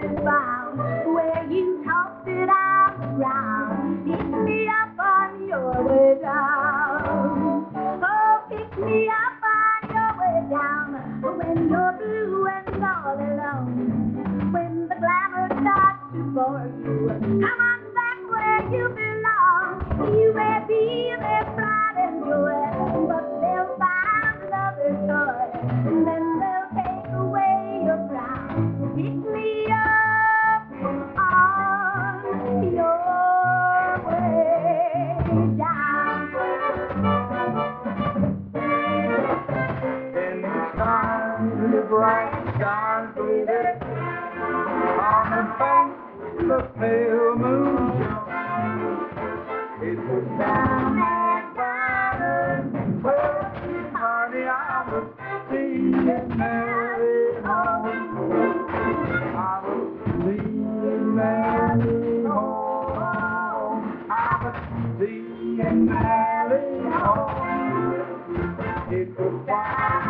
where you tossed it out. Pick me up on your way down. Oh, pick me up on your way down when you're blue and all alone. When the glamour starts to bore you, come on. the pale moon shone. It was down at Bottom where honey I was singing Mary home. I was singing Mary home. I was singing home. It was down